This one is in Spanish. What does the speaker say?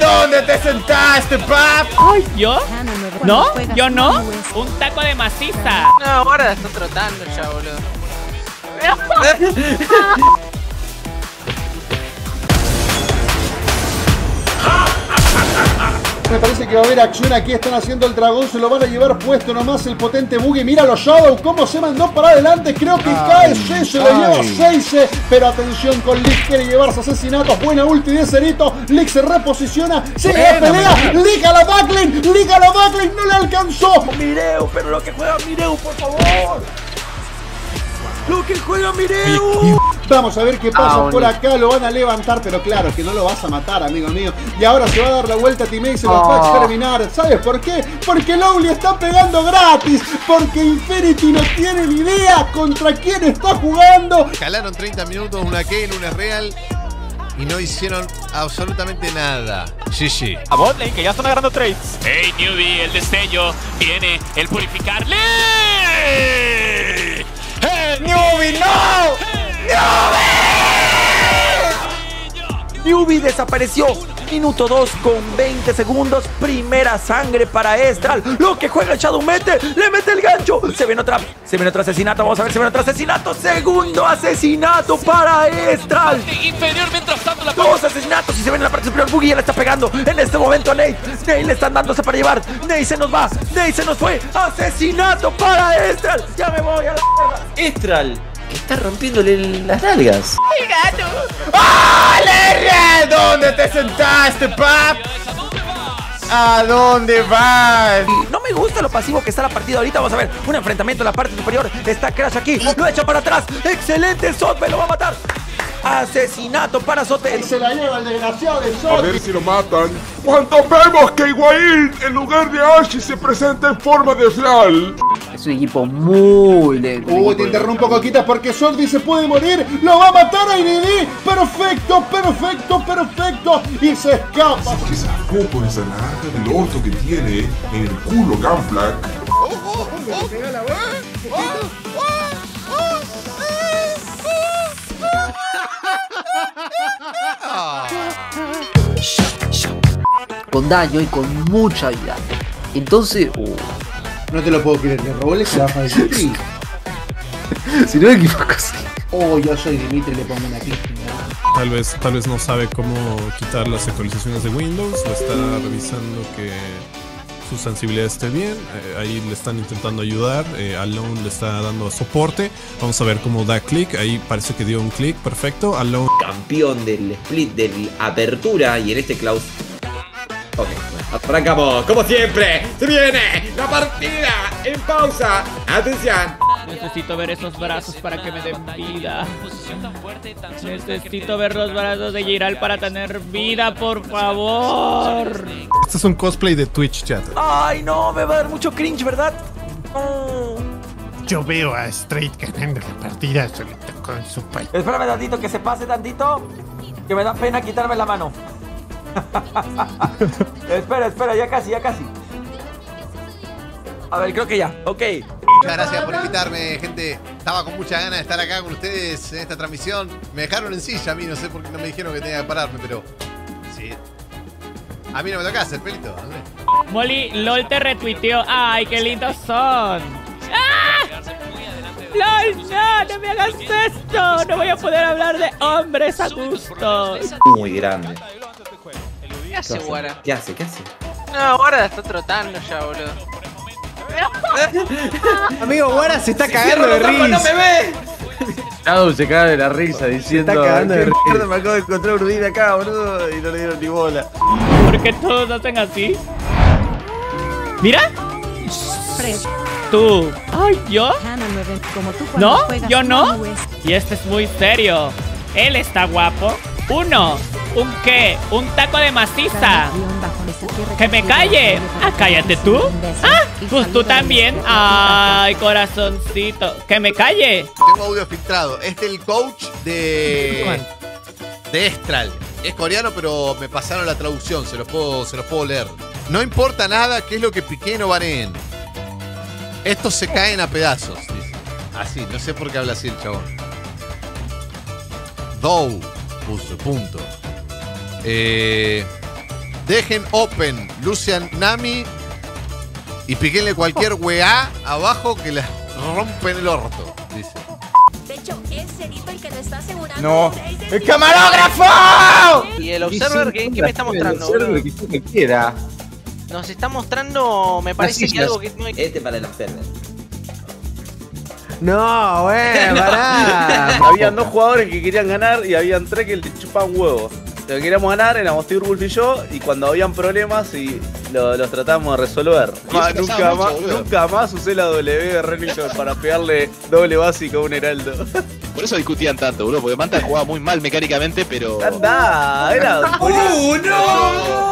¿Dónde te sentaste, pap? Ay, ¿yo? ¿No? ¿Yo no? Un taco de maciza. No, ahora está trotando ya, que va a haber acción aquí. Están haciendo el dragón. Se lo van a llevar puesto nomás el potente Boogie. Mira los Shadow. Cómo se mandó para adelante. Creo que cae. Sí, se lo lleva 6. Pero atención con Lick. Quiere llevarse asesinatos. Buena ulti de Cerito. Lick se reposiciona. Sigue la pelea. Lick a la backlane. Lick a la backlane. No le alcanzó. Mireu, pero lo que juega Mireu, por favor. Lo que juega Mireu. Vamos a ver qué pasa Ah, por acá. Lo van a levantar, pero claro, que no lo vas a matar, amigo mío. Y ahora se va a dar la vuelta a Teammate y se los va a Oh. exterminar. ¿Sabes por qué? Porque Lowly está pegando gratis. Porque Infinity no tiene ni idea contra quién está jugando. Calaron 30 minutos, una kill, una real. Y no hicieron absolutamente nada. GG. A botlane, que ya están agarrando trades. Hey, newbie, el destello. Viene el purificarle. ¡Newbie, Newbie desapareció. Minuto 2 con 20 segundos. Primera sangre para Estral. Lo que juega el Shadow mete. Le mete el gancho. Se viene otra. Se viene otro asesinato. Vamos a ver. Se viene otro asesinato. Segundo asesinato para Estral. Inferior mientras tanto la Dos asesinatos y se viene en la parte superior. Boogie ya le está pegando. En este momento a Nate. Nate le están dándose para llevar. Nate se nos va. Nate se nos fue. Asesinato para Estral. Ya me voy a la. Estral, está rompiéndole las nalgas. ¡Ale, ¿Dónde te sentaste, pap? ¿A dónde vas? No me gusta lo pasivo que está la partida ahorita. Vamos a ver. Un enfrentamiento en la parte superior. Está Crash aquí. Lo echa para atrás. Excelente. Sote lo va a matar. Asesinato para Sote. Se la lleva el desgraciado de A Sol. ver si lo matan. Cuando vemos que Higuaín, en lugar de Ashi, se presenta en forma de Fral. Es un equipo muy lento. Uy, te interrumpo, Coquitas, porque Soldi se puede morir. Lo va a matar a IDD. Perfecto, perfecto, perfecto. Y se escapa. Se sacó con esa naranja del orto que tiene en el culo Gunblack. Con daño y con mucha vida. Entonces, uh, No te lo puedo creer. ¿Le robó el baja de Dimitri? si no me equivoco, sí. Oh, yo soy Dimitri y le pongo una pístina. Tal vez, tal vez no sabe cómo quitar las actualizaciones de Windows, lo está revisando que su sensibilidad esté bien, eh, ahí le están intentando ayudar, eh, Alone le está dando soporte, vamos a ver cómo da clic, ahí parece que dio un clic, perfecto, Alone Campeón del split de apertura y en este Klaus. Arrancamos, como siempre. Se viene la partida en pausa. Atención. Necesito ver esos brazos para que me den vida. Necesito ver los brazos de Giral para tener vida, por favor. Este es un cosplay de Twitch chat. Ay, no. Me va a dar mucho cringe, ¿verdad? Yo veo a Straight ganando la partida solito con su pai. Espérame tantito, que se pase tantito. Que me da pena quitarme la mano. espera, espera, ya casi, ya casi. A ver, creo que ya. Ok. Muchas gracias por invitarme, gente. Estaba con mucha ganas de estar acá con ustedes en esta transmisión. Me dejaron en silla a mí, no sé por qué no me dijeron que tenía que pararme, pero. Sí. A mí no me toca hacer pelito. no. Molly, LOL te retuiteó. ¡Ay, qué lindos son! ¡Ah! ¡LOL, no! ¡No me hagas esto! No voy a poder hablar de hombres a gusto. Muy grande. ¿Qué hace Guara? ¿Qué hace? ¿Qué hace? No, ahora está trotando ya, boludo. Amigo, Guara se está cagando de risa. ¡No me ve! Shadow se caga de la risa diciendo. está cagando de "¿Qué risa". Me acabo de encontrar un Urdine acá, boludo. Y no le dieron ni bola. ¿Por qué todos hacen así? ¡Mira! Tú. ¡Ay, yo! ¿No? ¿Yo no? Y este es muy serio. Él está guapo. Uno. ¿Un qué? Un taco de maciza. ¡Que me calle! ¡Ah, cállate tú! ¡Ah! Pues tú también. ¡Ay, corazoncito! ¡Que me calle! Tengo audio filtrado. Este es el coach de. de Estral. Es coreano, pero me pasaron la traducción. Se los puedo, se los puedo leer. No importa nada qué es lo que piquen o baneen. Estos se caen a pedazos. dice. Así, no sé por qué habla así el chabón. Dou puso, punto. Eh, Dejen open Lucian Nami y piquenle cualquier weá abajo que les rompen el orto. Dice. De hecho, es Cerito el que lo está asegurando. No. ¡El camarógrafo! Y el Observer, ¿qué, qué me está mostrando? boludo? que quiera. Nos está mostrando, me parece que algo que no hay... Este para el Observer. No, bueno, pará. habían dos jugadores que querían ganar y habían tres que le chupaban huevos. Lo que queríamos ganar éramos Steve Wolf y yo, y cuando habían problemas y lo- los tratamos de resolver. Nunca, mucho, más, nunca más usé la W de Remington para pegarle doble básico a un heraldo. Por eso discutían tanto, boludo, porque Manta jugaba muy mal mecánicamente, pero. Anda, era. ¡Uh, no!